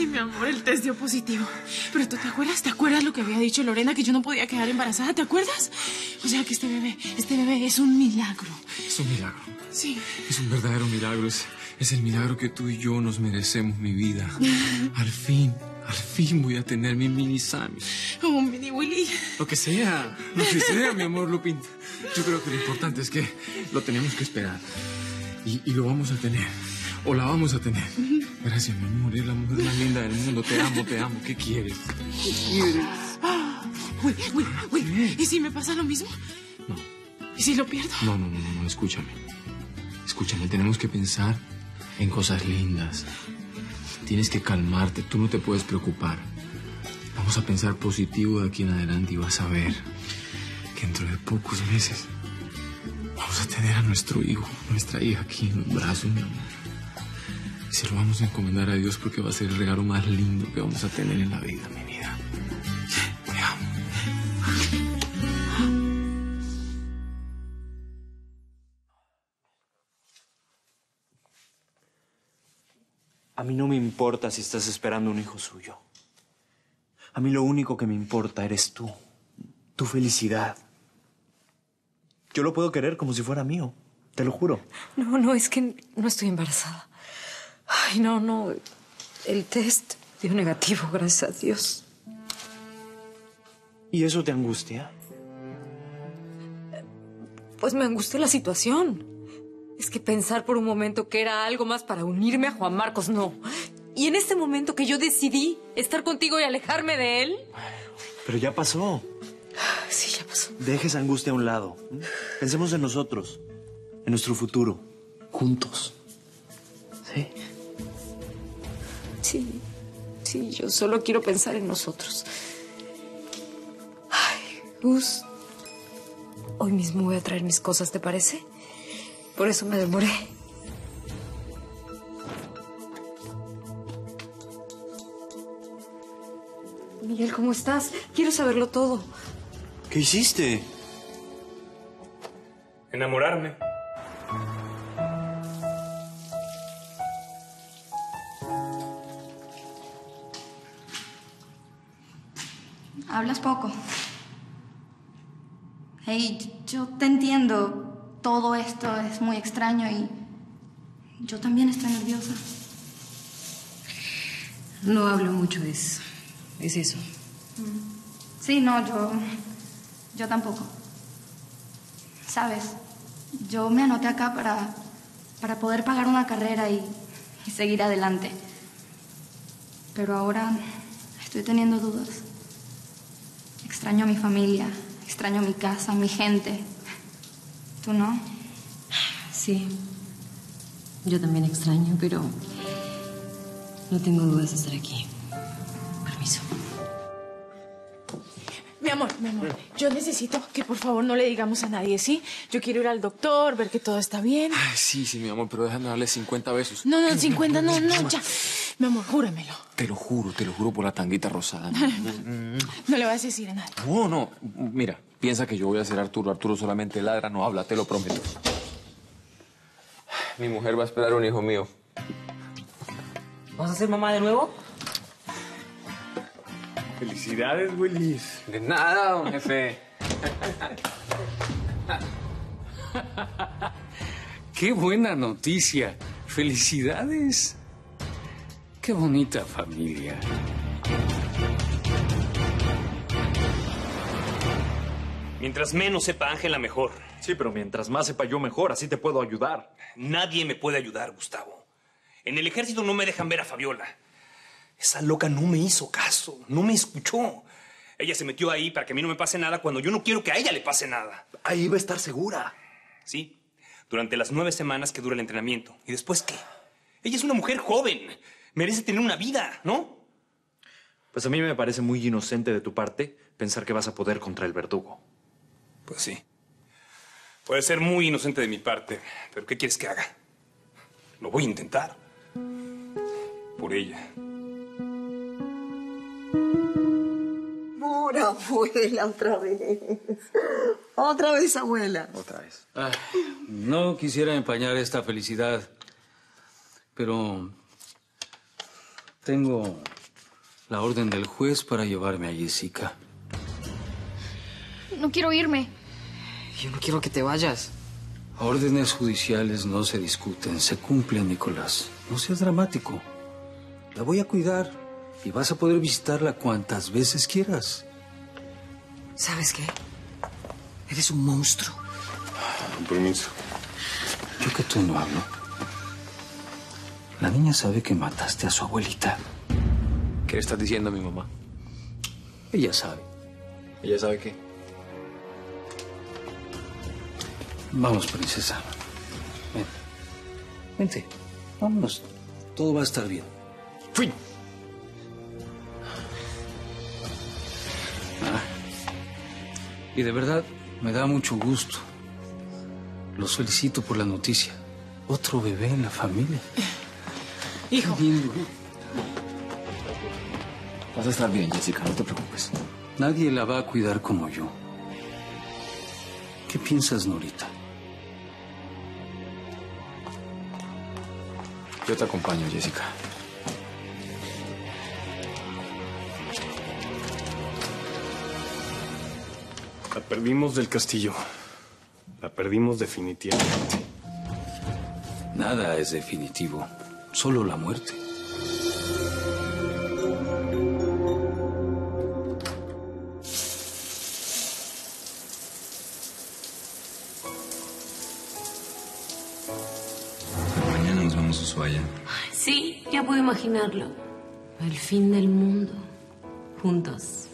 amor, el test dio positivo. Pero tú te acuerdas, ¿te acuerdas lo que había dicho Lorena que yo no podía quedar embarazada? ¿Te acuerdas? O sea que este bebé, este bebé es un milagro. Es un milagro. Sí. Es un verdadero milagro. Es, es el milagro que tú y yo nos merecemos, mi vida. Al fin, al fin voy a tener mi mini Sammy. Un mini Willy. Lo que sea, lo que sea, mi amor Lupin. Yo creo que lo importante es que lo tenemos que esperar. Y, y lo vamos a tener. O la vamos a tener. Gracias, mi amor. Es la mujer más linda del mundo. Te amo, te amo. ¿Qué quieres? ¿Qué quieres? Uy, uy, uy. ¿Y si me pasa lo mismo? No. ¿Y si lo pierdo? No, no, no, no, no, escúchame. Escúchame, tenemos que pensar en cosas lindas. Tienes que calmarte, tú no te puedes preocupar. Vamos a pensar positivo de aquí en adelante y vas a ver que dentro de pocos meses vamos a tener a nuestro hijo, nuestra hija aquí en los brazos, mi amor. Y se lo vamos a encomendar a Dios porque va a ser el regalo más lindo que vamos a tener en la vida, mi vida. Te amo. A mí no me importa si estás esperando un hijo suyo. A mí lo único que me importa eres tú, tu felicidad. Yo lo puedo querer como si fuera mío, te lo juro. No, no, es que no estoy embarazada. Ay, no, no. El test dio negativo, gracias a Dios. ¿Y eso te angustia? Pues me angustia la situación. Es que pensar por un momento que era algo más para unirme a Juan Marcos, no. Y en este momento que yo decidí estar contigo y alejarme de él. Pero ya pasó. Sí, ya pasó. Deje esa angustia a un lado. Pensemos en nosotros, en nuestro futuro, juntos. ¿Sí? Sí, sí, yo solo quiero pensar en nosotros. Ay, Gus, hoy mismo voy a traer mis cosas, ¿te parece? Por eso me demoré. Miguel, ¿cómo estás? Quiero saberlo todo. ¿Qué hiciste? Enamorarme. Hablas poco. Hey, yo te entiendo. Todo esto es muy extraño y yo también estoy nerviosa. No hablo mucho, es. es eso. Sí, no, yo. Yo tampoco. Sabes, yo me anoté acá para. para poder pagar una carrera y, y seguir adelante. Pero ahora estoy teniendo dudas. Extraño a mi familia, extraño mi casa, mi gente. ¿Tú no? Sí. Yo también extraño, pero. No tengo dudas de estar aquí. Permiso. Mi amor, mi amor, yo necesito que por favor no le digamos a nadie, ¿sí? Yo quiero ir al doctor, ver que todo está bien. Ay, sí, sí, mi amor, pero déjame darle 50 besos. No, no, 50, no, no, ya. Mi amor, júramelo. Te lo juro, te lo juro por la tanguita rosada. No le vas a decir a nadie. No, no, mira, piensa que yo voy a ser Arturo. Arturo solamente ladra, no habla, te lo prometo. Mi mujer va a esperar un hijo mío. ¿Vas a ser mamá de nuevo? Felicidades, Willis. De nada, don jefe. Qué buena noticia. Felicidades. Qué bonita familia. Mientras menos sepa Ángela, mejor. Sí, pero mientras más sepa yo mejor, así te puedo ayudar. Nadie me puede ayudar, Gustavo. En el ejército no me dejan ver a Fabiola. Esa loca no me hizo caso, no me escuchó. Ella se metió ahí para que a mí no me pase nada cuando yo no quiero que a ella le pase nada. Ahí va a estar segura. Sí, durante las nueve semanas que dura el entrenamiento. ¿Y después qué? Ella es una mujer joven. Merece tener una vida, ¿no? Pues a mí me parece muy inocente de tu parte pensar que vas a poder contra el verdugo. Pues sí. Puede ser muy inocente de mi parte, pero ¿qué quieres que haga? Lo voy a intentar. Por ella. Por abuela, otra vez. Otra vez, abuela. Otra vez. no quisiera empañar esta felicidad, pero tengo la orden del juez para llevarme a Jessica. No quiero irme. Yo no quiero que te vayas. Órdenes judiciales no se discuten, se cumplen, Nicolás. No seas dramático. La voy a cuidar y vas a poder visitarla cuantas veces quieras. ¿Sabes qué? Eres un monstruo. Con permiso. Yo que tú no hablo. La niña sabe que mataste a su abuelita. ¿Qué le estás diciendo a mi mamá? Ella sabe. ¿Ella sabe qué? Vamos, princesa. Ven. Vente. Vámonos. Todo va a estar bien. ¡Fui! Ah. Y de verdad, me da mucho gusto. Los felicito por la noticia. Otro bebé en la familia. Hijo. Vas a estar bien, Jessica, no te preocupes. Nadie la va a cuidar como yo. ¿Qué piensas, Norita? Yo te acompaño, Jessica. La perdimos del castillo. La perdimos definitivamente. Nada es definitivo, solo la muerte. Mañana nos vamos a Ushuaia. Sí, ya puedo imaginarlo. El fin del mundo. Juntos.